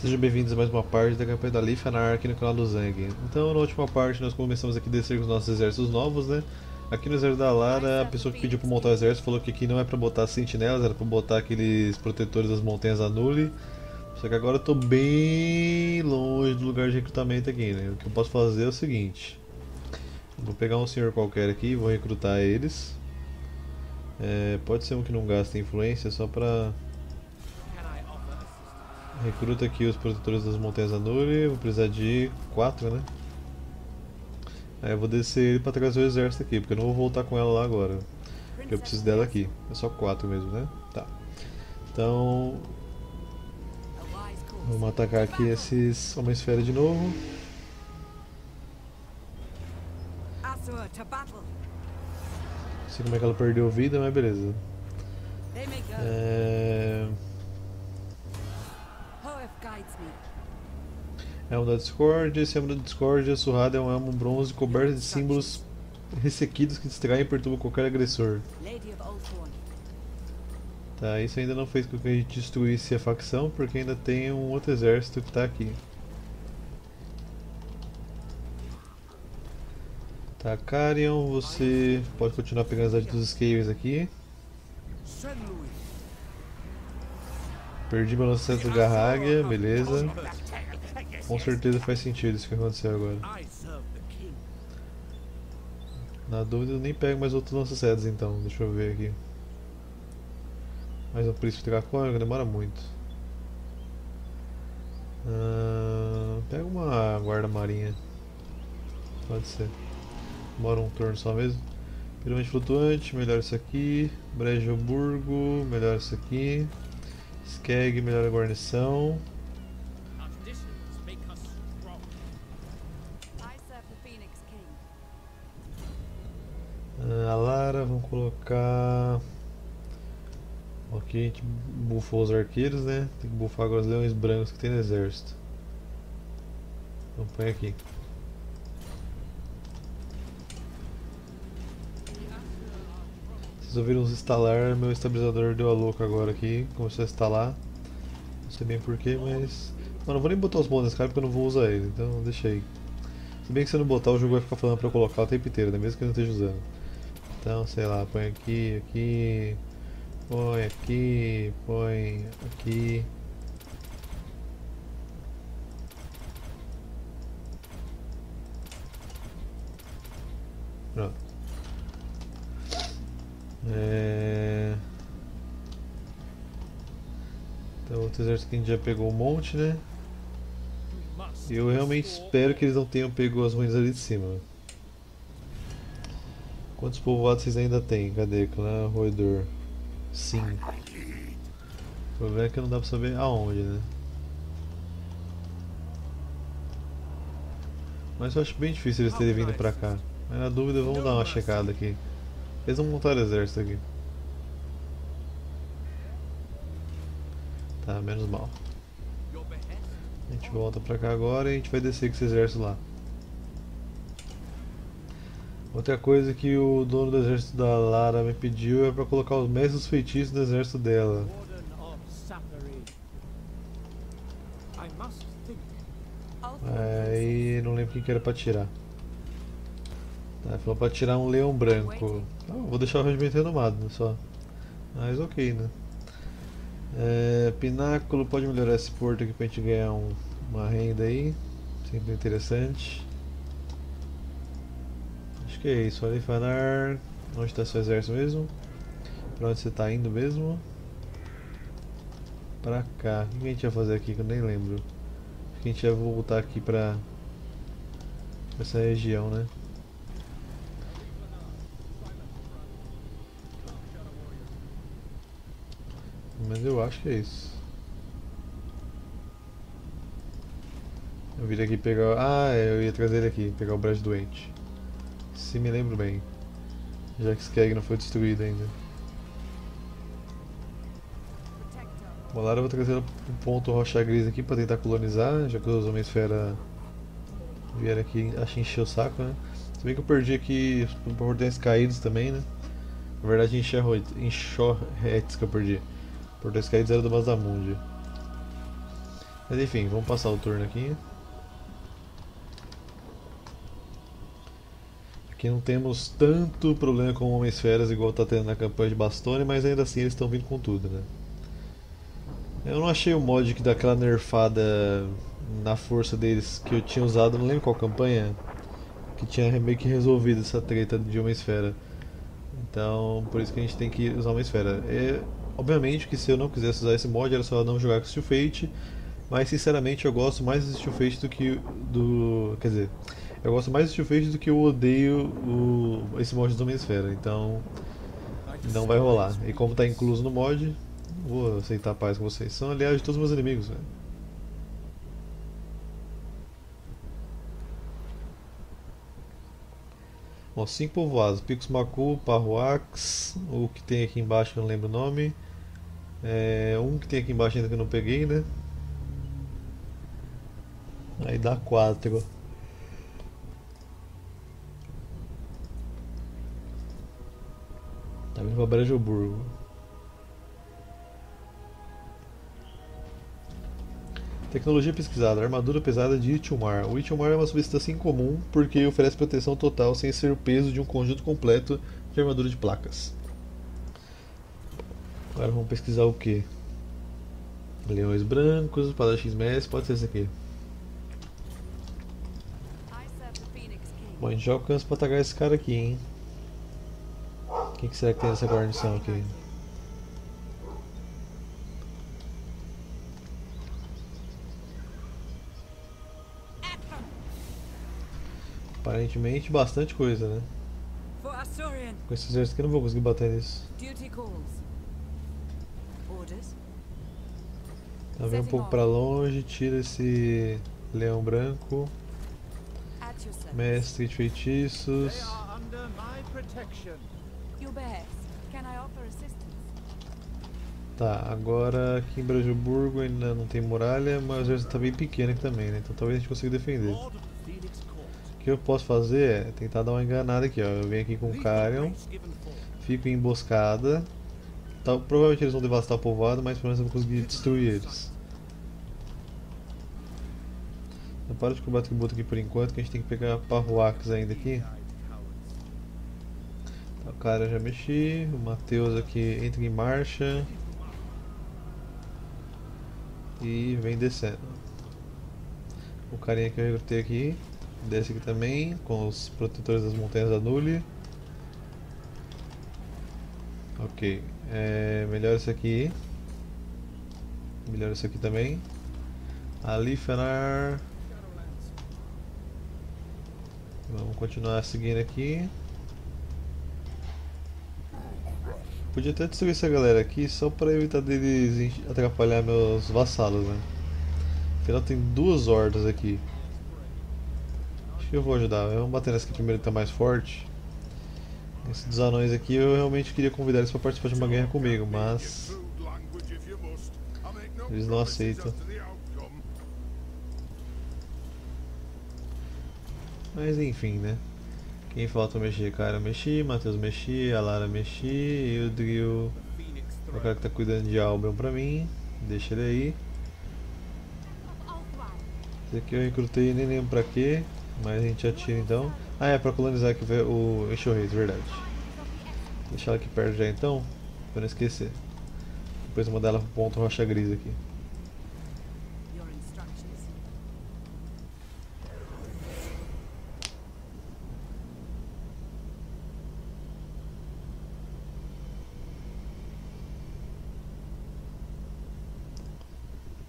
Sejam bem-vindos a mais uma parte da campanha da Lifenar aqui no canal do Zang. Então, na última parte, nós começamos aqui a descer com os nossos exércitos novos, né? Aqui no exército da Lara, a pessoa que pediu para montar o exército falou que aqui não é para botar sentinelas, era para botar aqueles protetores das montanhas Anuli. Só que agora eu tô bem longe do lugar de recrutamento aqui, né? O que eu posso fazer é o seguinte. Vou pegar um senhor qualquer aqui, vou recrutar eles. É, pode ser um que não gasta influência, só pra Recruta aqui os protetores das montanhas Anuri, vou precisar de 4, né? Aí eu vou descer ele pra trazer o exército aqui, porque eu não vou voltar com ela lá agora. Eu preciso dela aqui. É só 4 mesmo, né? Tá. Então... Vamos atacar aqui esses Homem-Esfera de novo. Não sei como é que ela perdeu vida, mas beleza. É... Elmo da Discord, esse elmo da Discord surrado é um elmo bronze coberto de símbolos ressequidos que distraem e perturbam qualquer agressor. Tá, isso ainda não fez com que a gente destruísse a facção, porque ainda tem um outro exército que está aqui. Tá, Carion, você pode continuar pegando as dos Scavens aqui. Perdi meu lançamento do Garragia, beleza. Com certeza faz sentido isso que aconteceu agora. Na dúvida eu nem pego mais outros lança-sedas então, deixa eu ver aqui. Mais um príncipe dracônico, demora muito. Uh, pega uma guarda marinha. Pode ser. Demora um turno só mesmo. Pirâmide flutuante, melhor isso aqui. Brejoburgo, melhor isso aqui. Skeg, melhor a guarnição. Colocar. Ok, a gente bufou os arqueiros, né? Tem que bufar agora os leões brancos que tem no exército. Então põe aqui. Vocês ouviram uns instalar, meu estabilizador deu a louca agora aqui, começou a instalar. Não sei bem porquê, mas. Não, não vou nem botar os bônus nesse cara porque eu não vou usar ele, então deixa aí. Se bem que se eu não botar, o jogo vai ficar falando pra eu colocar o tempo inteiro, né? Mesmo que eu não esteja usando. Então, sei lá, põe aqui, aqui, põe aqui, põe aqui. Pronto. É... Então, outro exército que a gente já pegou um monte, né? Eu realmente espero que eles não tenham pego as ruínas ali de cima. Quantos povoados vocês ainda tem? Cadê? Clã Roedor. 5. O problema é que não dá pra saber aonde, né? Mas eu acho bem difícil eles terem vindo pra cá. Mas na dúvida vamos dar uma checada aqui. Eles vão montar o exército aqui. Tá, menos mal. A gente volta pra cá agora e a gente vai descer com esse exército lá. Outra coisa que o dono do exército da Lara me pediu é para colocar os mestres feitiços no exército dela. Aí não lembro o que era para tirar. Tá, falou para tirar um leão branco. Ah, vou deixar o regimento renomado só. Mas ok, né? É, pináculo, pode melhorar esse porto aqui pra gente ganhar um, uma renda aí. Sempre interessante. Que é isso. Alifanar. Onde está seu exército mesmo? Pra onde você está indo mesmo? Pra cá. O que a gente vai fazer aqui que eu nem lembro? Acho que a gente vai voltar aqui pra essa região, né? Mas eu acho que é isso. Eu vim aqui pegar. Ah, é, eu ia trazer ele aqui, pegar o braço doente se me lembro bem. Já que Skeg não foi destruído ainda. Bom, lá eu vou trazer um ponto rocha gris aqui para tentar colonizar, já que os Homem-Esfera vieram aqui acho encher o saco, né? Se bem que eu perdi aqui os portões caídos também, né? Na verdade enxorretes que eu perdi. Portões caídos era do Mazamundi. Mas enfim, vamos passar o turno aqui. Aqui não temos tanto problema com homens feras igual tá tendo na campanha de Bastone, mas ainda assim eles estão vindo com tudo, né? Eu não achei o mod que dá aquela nerfada na força deles que eu tinha usado, não lembro qual campanha, que tinha meio que resolvido essa treta de uma esfera. Então, por isso que a gente tem que usar uma esfera. É, obviamente que se eu não quisesse usar esse mod era só não jogar com Steel Fate, mas sinceramente eu gosto mais do Steel Fate do que do. Quer dizer, eu gosto mais do Steel Fate do que eu odeio o, esse mod do Homem-Esfera, então não vai rolar. E como está incluso no mod, vou aceitar a paz com vocês. São aliás de todos os meus inimigos, velho. Cinco povoados, Picos Macu, Parruax, o que tem aqui embaixo eu não lembro o nome. É, um que tem aqui embaixo ainda que eu não peguei, né? Aí dá quatro. Tá vindo pra Brejoburgo. Tecnologia pesquisada, armadura pesada de Itumar. O Itumar é uma substância incomum porque oferece proteção total sem ser o peso de um conjunto completo de armadura de placas. Agora vamos pesquisar o que? Leões brancos, espadachins mestres, pode ser esse aqui. Bom, a gente já alcança pra atacar esse cara aqui, hein? O que, que será que tem nessa guarnição aqui? Aparentemente bastante coisa, né? Com esse exército aqui eu não vou conseguir bater nisso. Tá vem um pouco pra longe, tira esse leão branco. Mestre de feitiços. Tá, agora aqui em Brasilburgo ainda não tem muralha, mas o exército tá bem pequeno aqui também, né? Então talvez a gente consiga defender. O que eu posso fazer é tentar dar uma enganada aqui, ó. Eu venho aqui com o Carrion, fico em emboscada. Tá, provavelmente eles vão devastar o povoado, mas pelo menos eu vou conseguir destruir eles. Não para de combater o aqui por enquanto, que a gente tem que pegar Parruax ainda aqui. O cara já mexi, o Matheus aqui entra em marcha. E vem descendo. O carinha que eu recrutei aqui, desce aqui também, com os protetores das montanhas da Nully. Ok, é, melhor isso aqui. Melhor isso aqui também. Ali, Fenar. Vamos continuar seguindo aqui. Podia até destruir essa galera aqui só para evitar deles atrapalhar meus vassalos, né? Afinal tem duas hordas aqui. Acho que eu vou ajudar. Vamos bater nessa aqui primeiro que tá mais forte. Esses anões aqui eu realmente queria convidar eles para participar de uma guerra comigo, mas... Eles não aceitam. Mas enfim, né? Quem falta mexer? Cara, mexi, Matheus mexi, a Lara mexi, e o Drill é o cara que tá cuidando de Albion pra mim. Deixa ele aí. Esse aqui eu recrutei nem lembro pra quê, mas a gente atira então. Ah, é pra colonizar aqui o Enxorreis, verdade. Vou deixar ela aqui perto já então, pra não esquecer. Depois mandar ela pro ponto rocha gris aqui.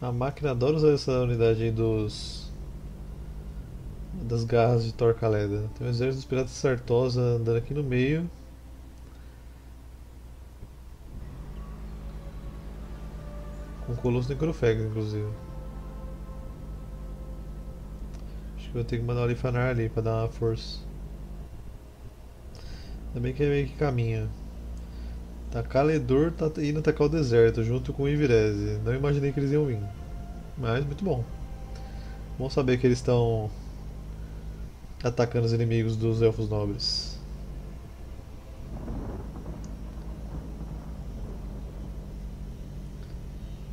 A máquina adora usar essa unidade aí dos. das garras de Torcaleda. Tem um exército dos piratas Sartosa andando aqui no meio. Com Colosso Necrofag, inclusive. Acho que vou ter que mandar o Alifanar ali pra dar uma força. Ainda bem que é meio que caminha. Tá, Caledor tá indo atacar o deserto junto com Ivirese. Não imaginei que eles iam vir. Mas muito bom. Bom saber que eles estão atacando os inimigos dos elfos nobres.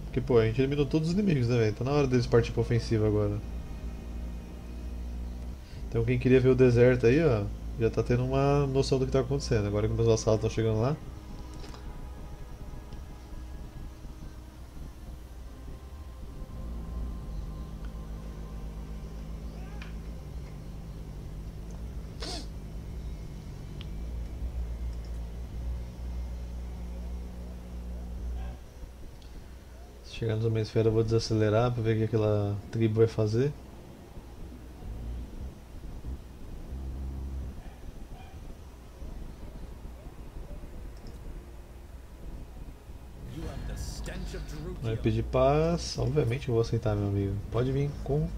Porque, pô, a gente eliminou todos os inimigos, né, velho? Tá na hora deles partir pra ofensiva agora. Então quem queria ver o deserto aí, ó, já tá tendo uma noção do que tá acontecendo. Agora que meus vassalos estão chegando lá. Chegando no hemisfério eu vou desacelerar pra ver o que aquela tribo vai fazer. Vai pedir paz, obviamente eu vou aceitar meu amigo. Pode vir com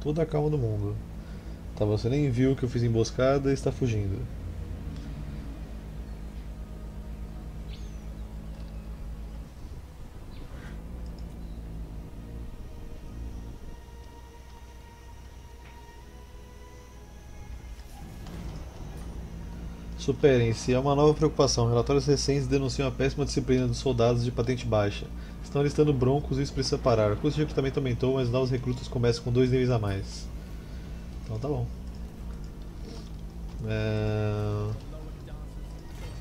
toda a calma do mundo. Tá, você nem viu que eu fiz emboscada e está fugindo. Superem-se. É uma nova preocupação. Relatórios recentes denunciam a péssima disciplina dos soldados de patente baixa. Estão alistando broncos e isso precisa parar. O custo de recrutamento aumentou, mas novos recrutas começam com dois níveis a mais. Então tá bom. É...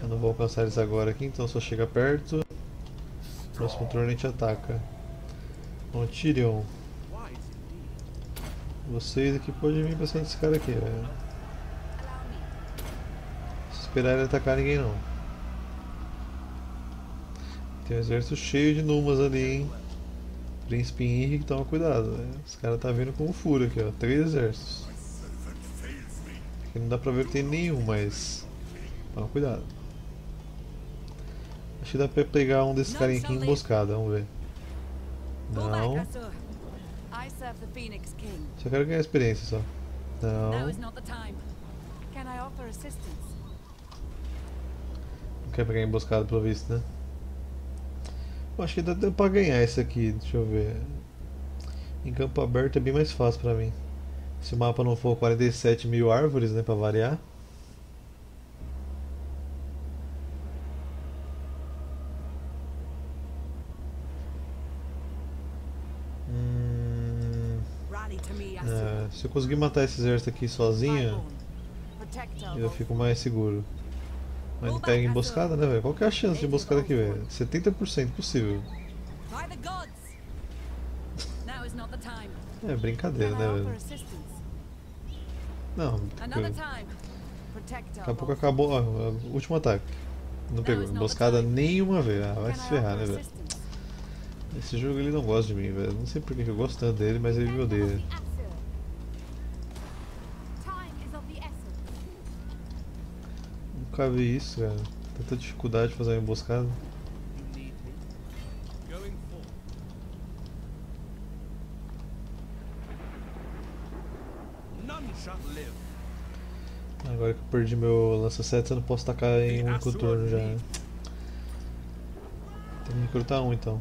Eu não vou alcançar eles agora aqui, então só chega perto. Próximo turno a gente ataca. Bom, Tyrion. Vocês aqui podem vir pra cima desse cara aqui, velho esperar ele atacar ninguém não. Tem um exército cheio de Numas ali, hein? Príncipe Henrique, toma cuidado. Né? Os caras tá vindo com fúria aqui, ó. Três exércitos. Aqui não dá pra ver que tem nenhum, mas... Toma cuidado. Acho que dá pra pegar um desses carinha aqui emboscada, vamos ver. Não. Só quero ganhar experiência só. Não. Quer pegar emboscada pelo visto, né? Eu acho que dá pra ganhar esse aqui, deixa eu ver. Em campo aberto é bem mais fácil pra mim. Se o mapa não for 47 mil árvores, né, pra variar. Hum... É, se eu conseguir matar esse exército aqui sozinho, eu fico mais seguro. Mas não pega emboscada, né, velho? Qual que é a chance de emboscada aqui, velho? 70% possível. É brincadeira, né, velho? Não, Daqui a pouco acabou. Ó, último ataque. Não pegou. Emboscada nenhuma vez. Ah, vai se ferrar, né, velho? Esse jogo ele não gosta de mim, velho. Não sei porque eu gosto tanto dele, mas ele me odeia. Nunca vi isso, cara. Tanta dificuldade de fazer uma emboscada. Agora que eu perdi meu lança-setas, eu não posso tacar em um turno já. Tem que recrutar um então.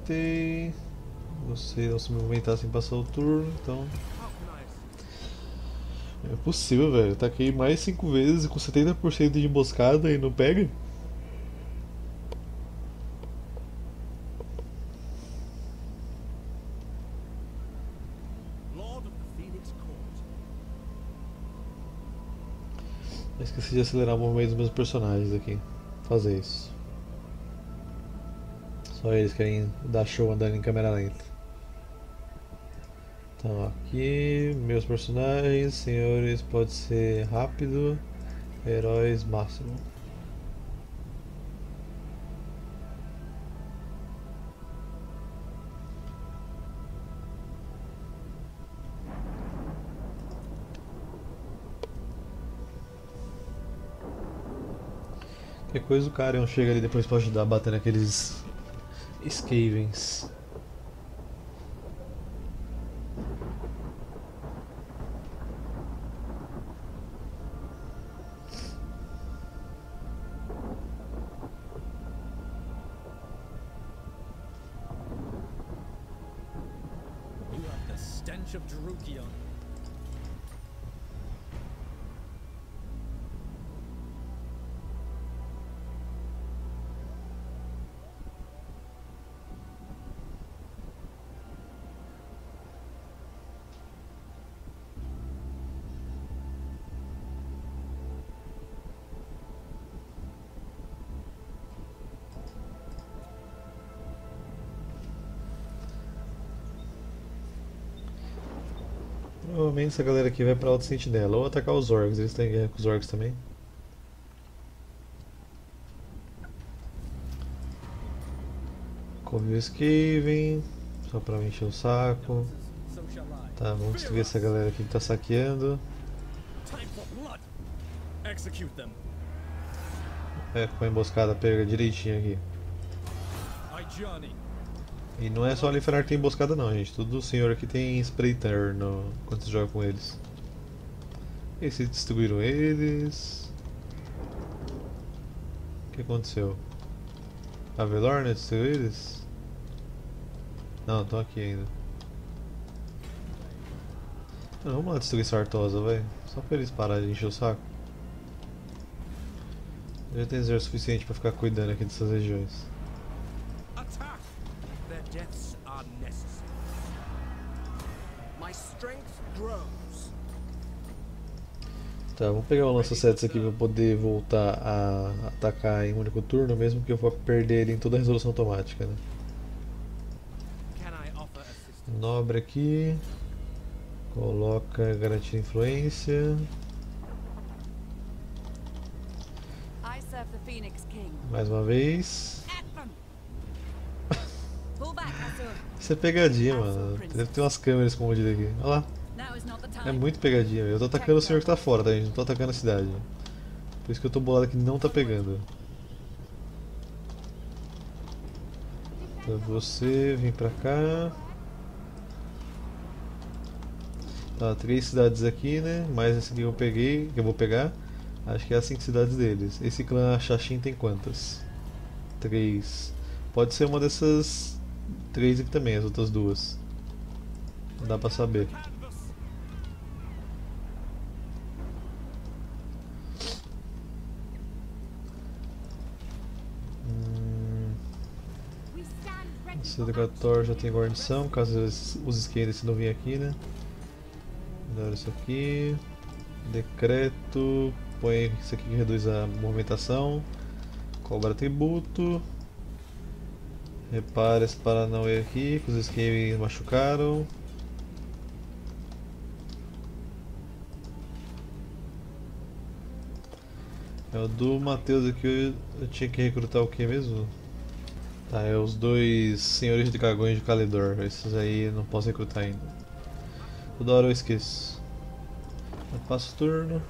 Movimentei. Você não se movimentar sem passar o turno, então. É possível, velho. Taquei mais 5 vezes com 70% de emboscada e não pega? esqueci de acelerar o movimento dos meus personagens aqui. Fazer isso. Só eles querem dar show andando em câmera lenta. Então aqui, meus personagens, senhores, pode ser rápido, heróis máximo. Qualquer coisa o cara chega ali depois pode ajudar a bater naqueles Skavens. Essa galera aqui vai pra Alta Sentinela ou atacar os orcs, eles têm guerra com os orcs também. Corre o Skaven, só pra encher o saco. Tá, vamos destruir essa galera aqui que tá saqueando. É, com a emboscada pega direitinho aqui. E não é só ali Fenar que tem emboscada não, gente. Todo senhor aqui tem Sprayer no... quando você joga com eles. E se destruíram eles. O que aconteceu? A Velorna destruiu eles? Não, estão aqui ainda. Não, vamos lá destruir Sartosa, vai. Só pra eles pararem de encher o saco. Já tem exército suficiente pra ficar cuidando aqui dessas regiões. Tá, vamos pegar o lança-setes aqui pra poder voltar a atacar em um único turno, mesmo que eu vá perder ele em toda a resolução automática, né? Nobre aqui. Coloca garantir influência. Mais uma vez. Isso é pegadinha, mano. Deve ter umas câmeras escondidas aqui. Olha lá. É muito pegadinha. Eu tô atacando o senhor que tá fora, tá, gente? Não tô atacando a cidade. Por isso que eu tô bolado que não tá pegando. Então você vem pra cá. Tá, três cidades aqui, né? Mais aqui que eu peguei, que eu vou pegar. Acho que é as cinco cidades deles. Esse clã Xaxim tem quantas? Três. Pode ser uma dessas três aqui também, as outras duas. Não dá pra saber. CD14 já tem guarnição, caso os os esquerdos não virem aqui, né? Melhora isso aqui. Decreto. Põe isso aqui que reduz a movimentação. Cobra tributo. Repara esse Paranauê aqui, que os esquerdos machucaram. É o do Matheus aqui, eu tinha que recrutar o que mesmo? Tá, é os dois senhores de cagões de Calidor. Esses aí eu não posso recrutar ainda. Toda hora eu esqueço. Eu passo turno.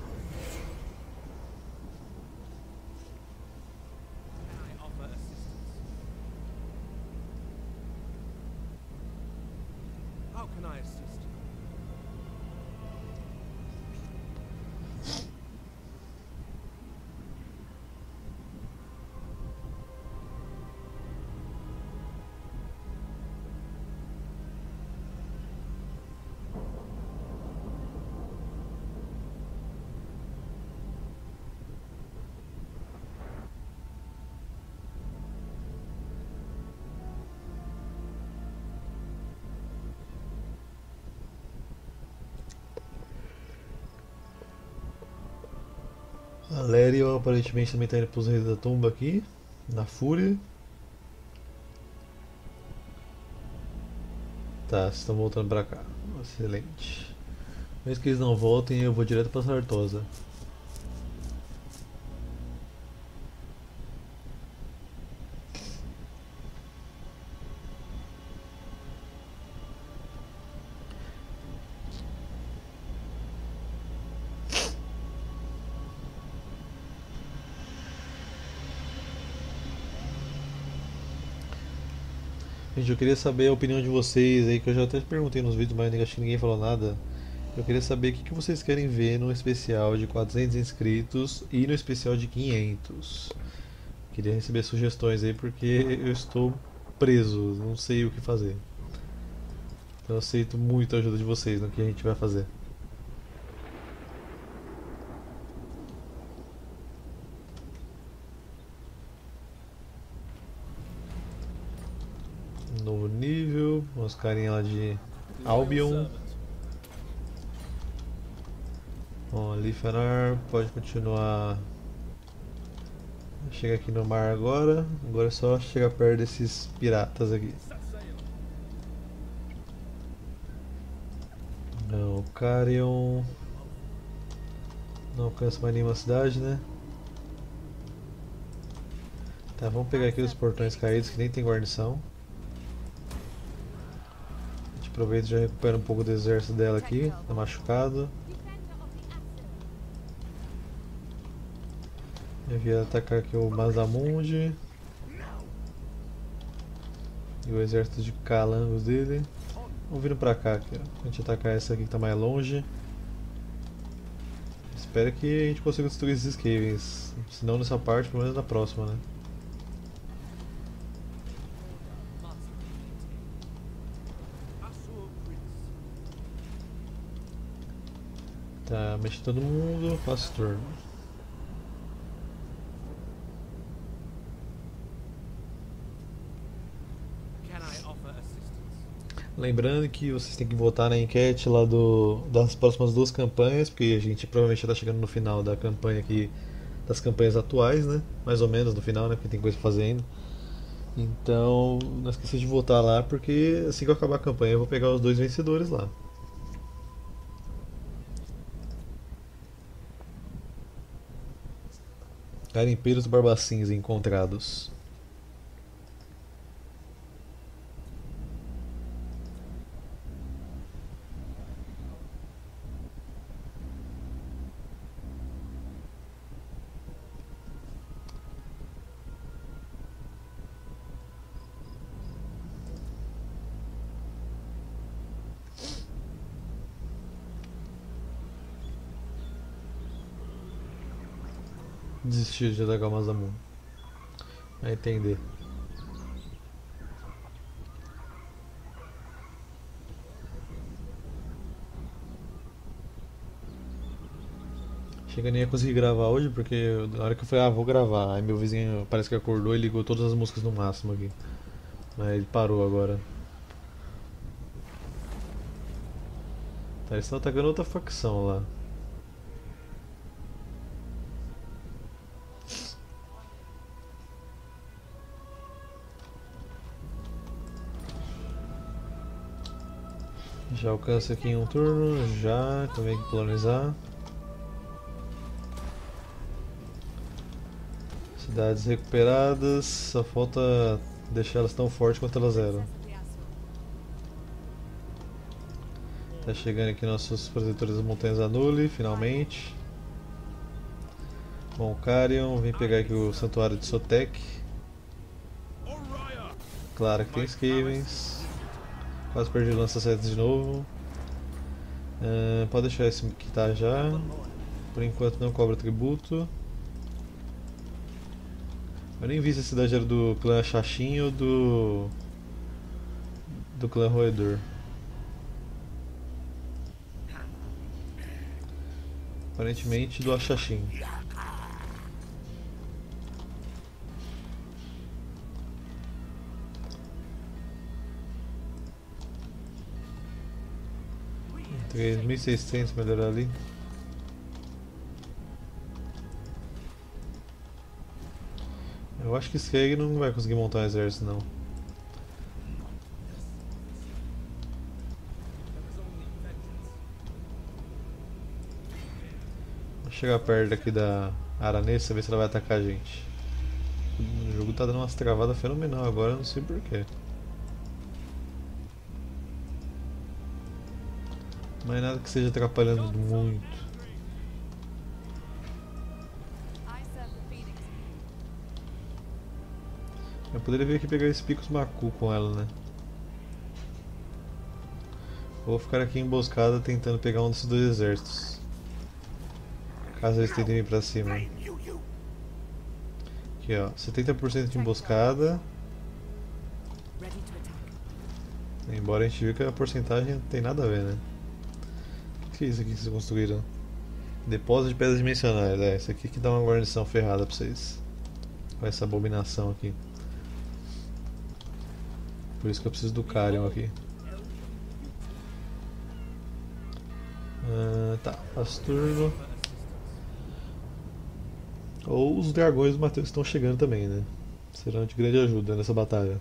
Aparentemente também tá indo pros reis da tumba aqui. Na fúria. Tá, estão voltando pra cá. Excelente. Mesmo que eles não voltem, eu vou direto pra Sartosa. Gente, eu queria saber a opinião de vocês aí, que eu já até perguntei nos vídeos, mas acho que ninguém falou nada. Eu queria saber o que, vocês querem ver no especial de 400 inscritos e no especial de 500. Queria receber sugestões aí, porque eu estou preso, não sei o que fazer. Então eu aceito muito a ajuda de vocês no que a gente vai fazer. Novo umas carinhas lá de Albion. Bom, ali Fenar pode continuar. Chega aqui no mar agora. Agora é só chegar perto desses piratas aqui. Não, Carion não alcança mais nenhuma cidade, né? Tá, vamos pegar aqui os portões caídos que nem tem guarnição. Aproveita e já recupera um pouco do exército dela aqui, tá machucado. Envia atacar aqui o Mazamundi. E o exército de calangos dele. Vamos vindo pra cá aqui, ó. A gente atacar essa aqui que tá mais longe. Espero que a gente consiga destruir esses cavings. Se não nessa parte, pelo menos na próxima, né? Tá, mexe todo mundo, faço turno. Lembrando que vocês têm que votar na enquete lá do, das próximas duas campanhas, porque a gente provavelmente está chegando no final da campanha aqui, das campanhas atuais, né? Mais ou menos no final, né? Porque tem coisa pra fazer ainda. Então, não esqueça de votar lá, porque assim que eu acabar a campanha eu vou pegar os dois vencedores lá. Garimpeiros Barbacins encontrados. Desistir de atacar o Mazamu. Vai entender. Chega nem a conseguir gravar hoje porque na hora que eu falei, ah, vou gravar, aí meu vizinho parece que acordou e ligou todas as músicas no máximo aqui. Mas ele parou agora. Tá, eles estão atacando outra facção lá. Já alcança aqui em um turno, já, também tem que colonizar. Cidades recuperadas, só falta deixar elas tão fortes quanto elas eram. Tá chegando aqui nossos protetores das montanhas Anuli, finalmente. Bom, Carion, vem pegar aqui o santuário de Sotek. Claro que tem Skavens. Quase perdi o lança-setas de novo. Ah, pode deixar esse que tá já. Por enquanto não cobra tributo. Eu nem vi se a cidade era do clã Xaxim ou do. do clã Roedor. Aparentemente do Axaxim. Três mil e seiscentos melhorar ali. Eu acho que Skeg não vai conseguir montar um exército não. Vou chegar perto aqui da Aranessa, ver se ela vai atacar a gente. O jogo tá dando umas travadas fenomenal agora, não sei porquê. Mas nada que esteja atrapalhando muito. Eu poderia vir aqui pegar esse Picos Macu com ela, né? Vou ficar aqui emboscada tentando pegar um desses dois exércitos. Caso eles tentem vir pra cima. Aqui ó, 70% de emboscada. Embora a gente viu que a porcentagem não tem nada a ver, né? Que é isso aqui que vocês construíram? Depósito de pedras dimensionais, é, isso aqui que dá uma guarnição ferrada pra vocês. Com essa abominação aqui. Por isso que eu preciso do Carion aqui. Ah, tá, faço turno. Ou os dragões do Matheus estão chegando também, né? Serão de grande ajuda nessa batalha.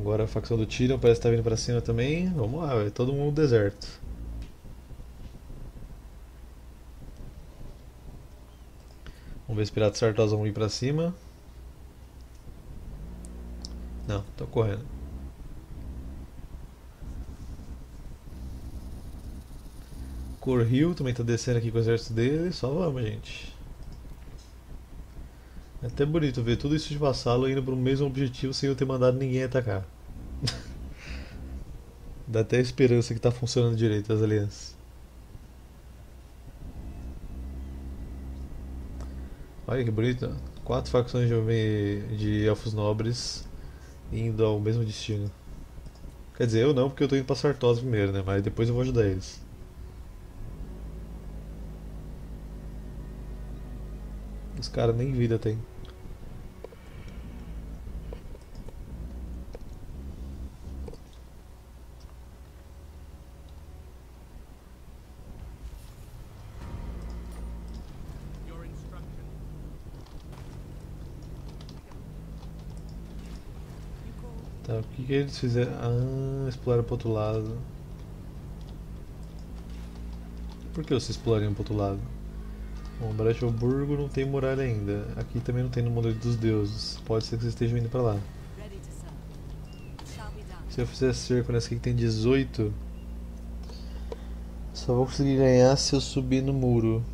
Agora a facção do Tyrion parece estar vindo pra cima também. Vamos lá, todo mundo deserto. Vamos ver se os piratas sartosos vão vir pra cima. Não, tô correndo. Corril também tá descendo aqui com o exército dele. Só vamos, gente. É até bonito ver tudo isso de vassalo indo para o mesmo objetivo sem eu ter mandado ninguém atacar. Dá até esperança que tá funcionando direito as alianças. Olha que bonito. Quatro facções de, elfos nobres indo ao mesmo destino. Quer dizer, eu não, porque eu tô indo pra Sartosa primeiro, né? Mas depois eu vou ajudar eles. Os caras nem vida tem. Que, que eles fizeram? Ah, exploraram pro outro lado. Por que vocês explorariam pro outro lado? Bom, Brechburgo não tem muralha ainda. Aqui também não tem no mundo dos deuses. Pode ser que vocês estejam indo pra lá. Se eu fizer cerco nessa aqui que tem 18, só vou conseguir ganhar se eu subir no muro.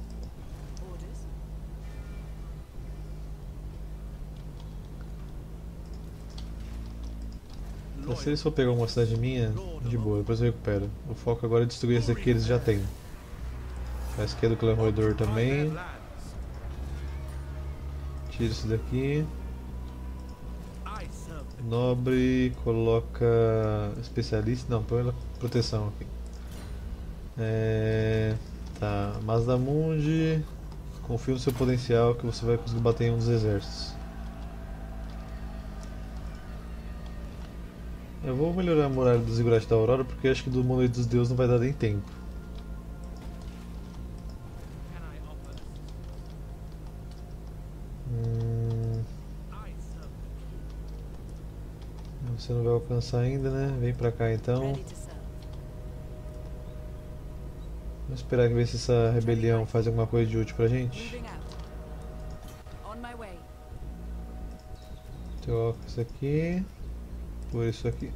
Mas se eles for pegar uma cidade minha, de boa, depois eu recupero. O foco agora é destruir esse aqui que eles já têm. Aqui é do clã roedor também. Tira isso daqui. Nobre, coloca especialista. Não, põe proteção aqui. É, tá, Mazdamundi. Confio no seu potencial que você vai conseguir bater em um dos exércitos. Eu vou melhorar a muralha do Ziggurat da Aurora porque acho que do Monolito dos Deuses não vai dar nem tempo. Hum, você não vai alcançar ainda, né? Vem pra cá então. Vamos esperar ver se essa rebelião faz alguma coisa de útil pra gente. Troca isso aqui por isso aqui.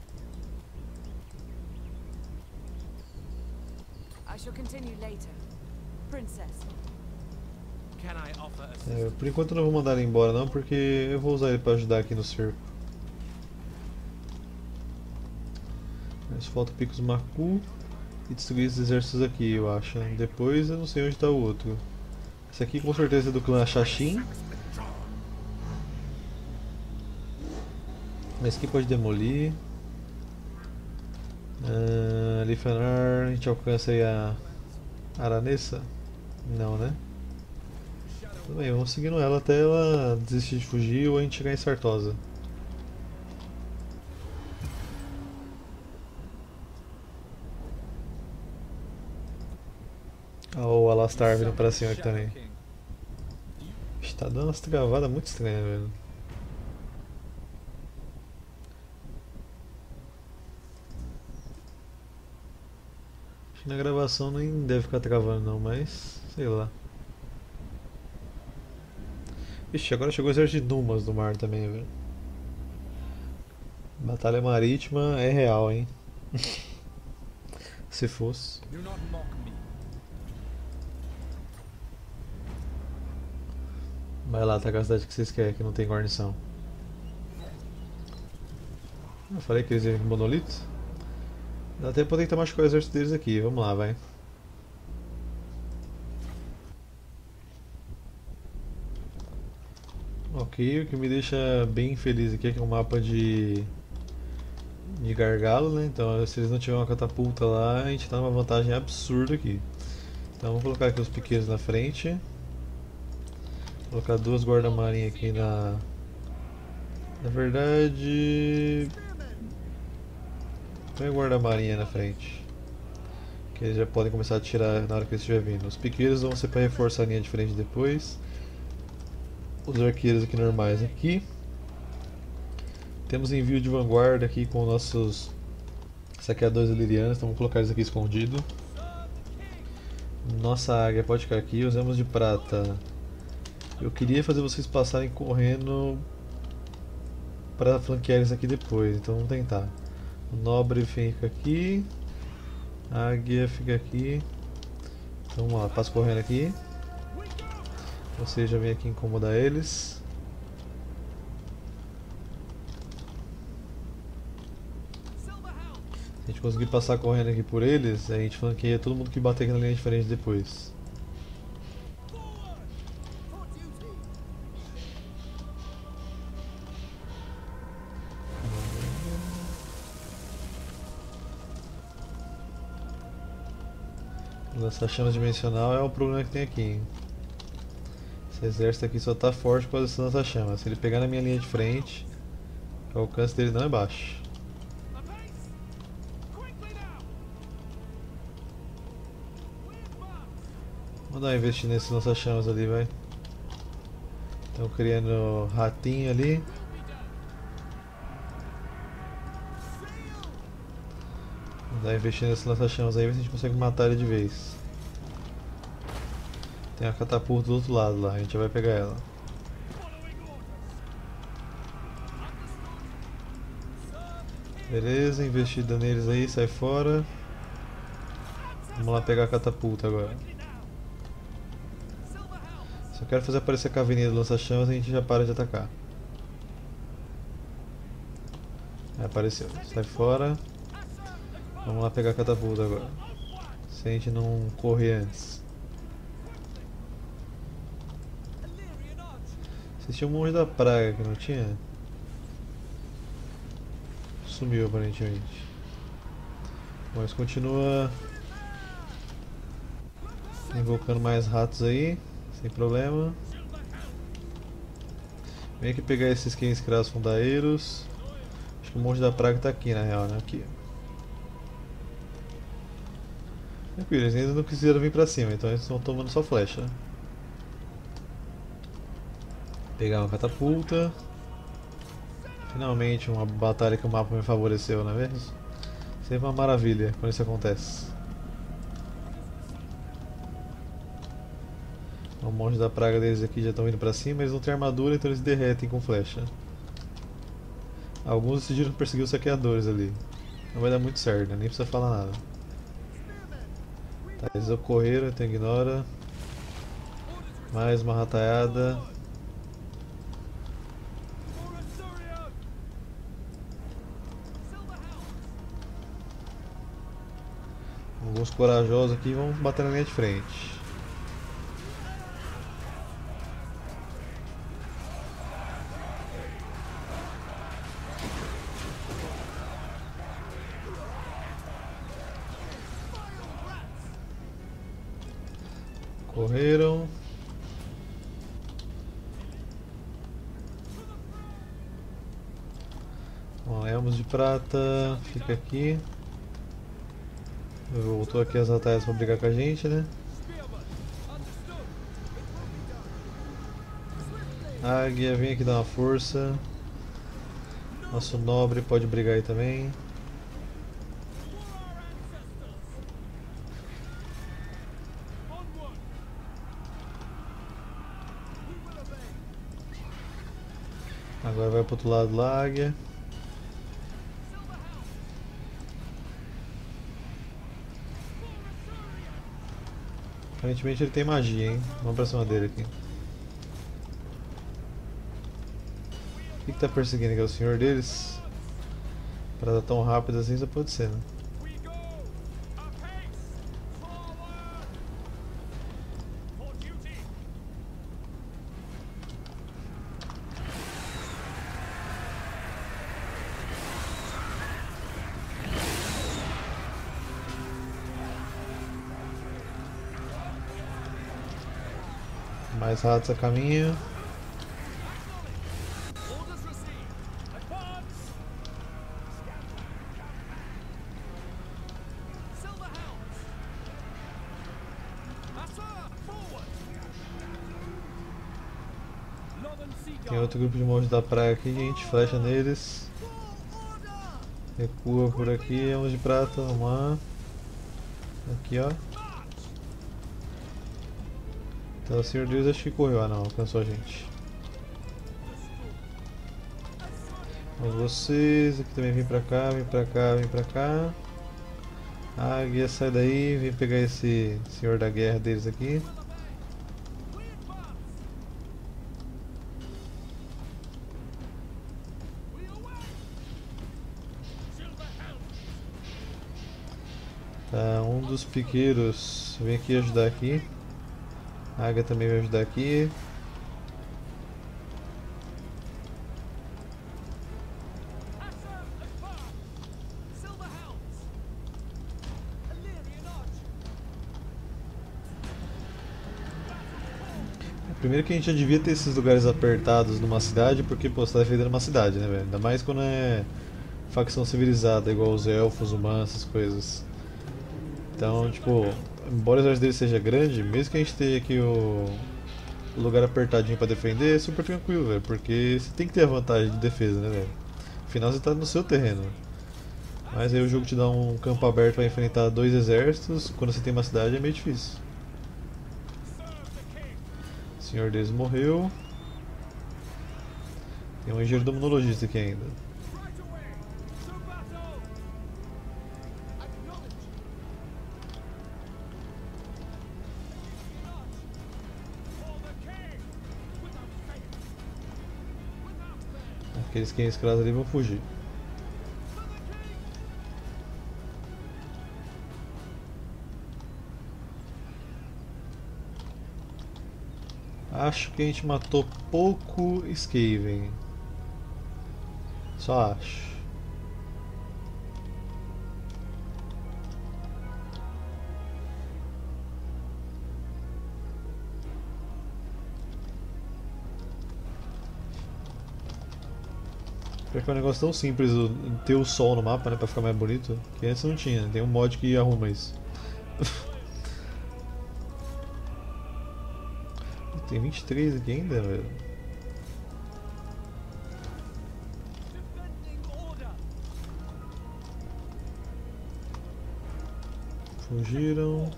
I shall continue later. Princess. Can I offer É, por enquanto eu não vou mandar ele embora não, porque eu vou usar ele pra ajudar aqui no cerco. Mas falta o Picos Macu e destruir esses exércitos aqui, eu acho. Depois eu não sei onde está o outro. Esse aqui com certeza é do clã Xaxim. Mas aqui pode demolir. Uh, Lifanar, a gente alcança aí a Aranessa? Não, né? Tudo bem, vamos seguindo ela até ela desistir de fugir ou a gente chegar em Sartosa. Olha o Alastar vindo pra cima aqui também. Ixi, Tá dando umas travadas muito estranhas, velho. Que na gravação nem deve ficar travando não, mas sei lá. Ixi, agora chegou o exército de Numas do mar também, velho. Batalha marítima é real, hein? Se fosse. Vai lá, atacar a cidade que vocês querem, que não tem guarnição. Eu falei que eles iam com monolito? Dá até pra tentar machucar o exército deles aqui, vamos lá, vai. Ok, o que me deixa bem feliz aqui é que é um mapa de. de gargalo, né? Então se eles não tiverem uma catapulta lá, a gente tá numa vantagem absurda aqui. Então vamos colocar aqui os piqueiros na frente. Colocar duas guarda-marinha aqui na. Na verdade. Põe a guarda-marinha na frente. Que eles já podem começar a tirar na hora que eles estiverem vindo. Os piqueiros vão ser para reforçar a linha de frente depois. Os arqueiros aqui normais aqui. Temos envio de vanguarda aqui com nossos saqueadores ilirianos. Então vamos colocar eles aqui escondido. Nossa águia pode ficar aqui. Usamos de prata. Eu queria fazer vocês passarem correndo para flanquear eles aqui depois. Então vamos tentar. O nobre fica aqui. A águia fica aqui. Então vamos lá, passa correndo aqui. Você já vem aqui incomodar eles. Se a gente conseguir passar correndo aqui por eles, a gente flanqueia todo mundo que bater aqui na linha de frente depois. Lança-chamas dimensional é o problema que tem aqui. Esse exército aqui só tá forte por causa desse lança-chamas. Se ele pegar na minha linha de frente, o alcance dele não é baixo. Vamos dar uma investida nesse lança-chamas ali, vai. Estão criando ratinho ali. Vamos dar uma investida nesse lança-chamas aí, ver se a gente consegue matar ele de vez. Tem a catapulta do outro lado lá, a gente vai pegar ela. Beleza, investida neles aí, sai fora. Vamos lá pegar a catapulta agora. Só quero fazer aparecer a caverninha do lança-chamas e a gente já para de atacar. Apareceu. Sai fora. Vamos lá pegar a catapulta agora. Se a gente não correr antes. Vocês tinham um monte da praga que não tinha? Sumiu aparentemente. Mas continua invocando mais ratos aí, sem problema. Vem aqui pegar esses skins cravos fundaeiros. Acho que o monte da praga tá aqui na real, né? Aqui. Tranquilo, eles ainda não quiseram vir pra cima, então eles estão tomando só flecha. Pegar uma catapulta. Finalmente uma batalha que o mapa me favoreceu, não é mesmo? Sempre uma maravilha quando isso acontece. Um monte da praga deles aqui já estão indo pra cima, eles não têm armadura, então eles derretem com flecha. Alguns decidiram perseguir os saqueadores ali. Não vai dar muito certo, né? nem precisa falar nada. Tá, eles ocorreram, então ignora. Mais uma rataiada. Alguns corajosos aqui vão bater na linha de frente. Correram. Bom, elmos de prata, fica aqui. Voltou aqui as batalhas pra brigar com a gente, né? Águia, vem aqui dar uma força. Nosso nobre pode brigar aí também. Agora vai pro outro lado lá, águia. Aparentemente ele tem magia, hein? Vamos pra cima dele aqui. O que, que tá perseguindo aqui? É o senhor deles? Pra dar tão rápido assim só pode ser, né? Mais ratos a caminho. Tem outro grupo de monges da praia aqui, a gente flecha neles. Recua por aqui, um de prata, vamos lá. Aqui ó. Então o Senhor Deus acho que correu, ah não, alcançou a gente. Vamos vocês, aqui também vem pra cá, vem pra cá, vem pra cá. Águia, sai daí, vem pegar esse senhor da guerra deles aqui. Tá, um dos piqueiros vem aqui ajudar aqui. A Águia também vai ajudar aqui. Primeiro que a gente já devia ter esses lugares apertados numa cidade, porque pô, você tá defendendo uma cidade, né, velho? Ainda mais quando é facção civilizada, igual os elfos, humanos, essas coisas. Então, tipo, embora o exército dele seja grande, mesmo que a gente tenha aqui o, lugar apertadinho pra defender, é super tranquilo, velho. Porque você tem que ter a vantagem de defesa, né, velho? Afinal, você tá no seu terreno. Mas aí o jogo te dá um campo aberto para enfrentar dois exércitos, quando você tem uma cidade é meio difícil. O senhor deles morreu. Tem um engenheiro dominologista aqui ainda. Aqueles que escravos ali vão fugir. Acho que a gente matou pouco Skaven. Só acho. Porque é um negócio tão simples ter o sol no mapa, né, pra ficar mais bonito, que antes não tinha. Tem um mod que arruma isso. Tem 23 aqui ainda, velho. Fugiram.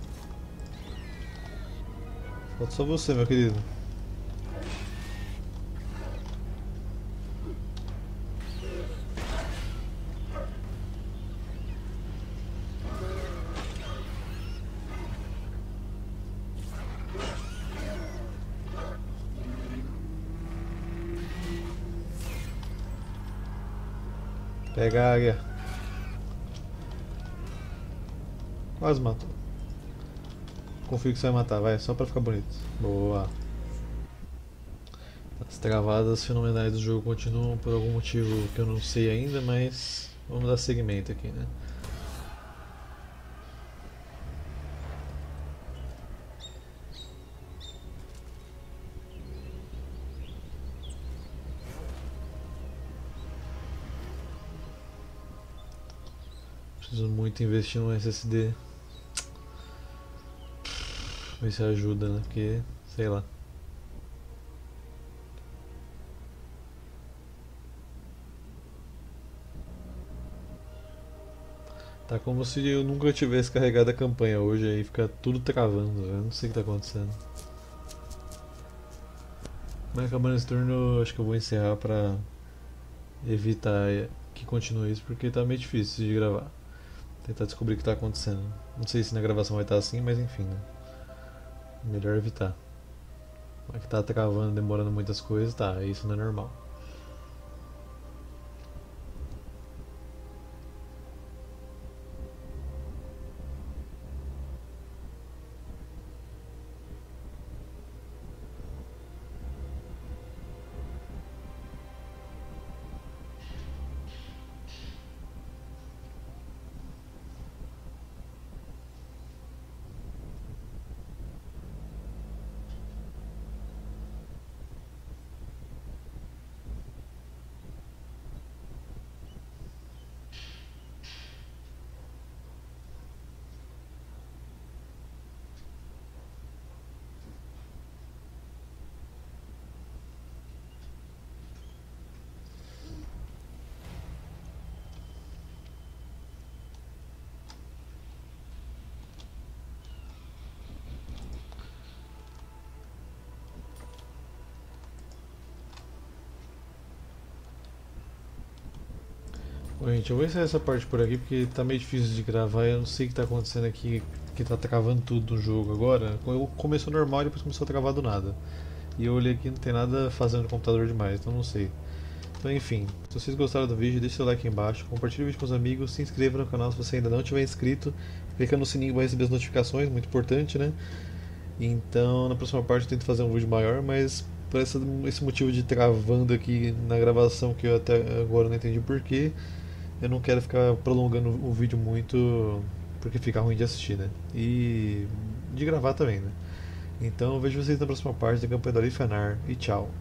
Falta só você, meu querido. Pega a águia. Quase matou. Confio que você vai matar, vai, só pra ficar bonito. Boa. As travadas fenomenais do jogo continuam por algum motivo que eu não sei ainda, mas vamos dar segmento aqui, né? Preciso muito investir no SSD. Ver se ajuda, né? Porque, sei lá. Tá como se eu nunca tivesse carregado a campanha hoje, aí fica tudo travando, eu não sei o que tá acontecendo. Mas acabando esse turno, acho que eu vou encerrar pra evitar que continue isso, porque tá meio difícil de gravar. Tentar descobrir o que está acontecendo. Não sei se na gravação vai estar assim, mas enfim, né? Melhor evitar. Mas que tá travando, demorando muitas coisas, tá, isso não é normal. Bom, gente, eu vou encerrar essa parte por aqui porque tá meio difícil de gravar. Eu não sei o que tá acontecendo aqui, que tá travando tudo no jogo agora. Começou normal e depois começou a travar do nada. E eu olhei aqui não tem nada fazendo no computador demais, então não sei. Então enfim, se vocês gostaram do vídeo, deixe seu like aí embaixo, compartilhe o vídeo com os amigos, se inscreva no canal se você ainda não tiver inscrito, clica no sininho para receber as notificações, muito importante, né? Então na próxima parte eu tento fazer um vídeo maior, mas por esse motivo de travando aqui na gravação que eu até agora não entendi porquê, eu não quero ficar prolongando o vídeo muito porque fica ruim de assistir, né? E de gravar também, né? Então vejo vocês na próxima parte da campanha da Lifenar e tchau!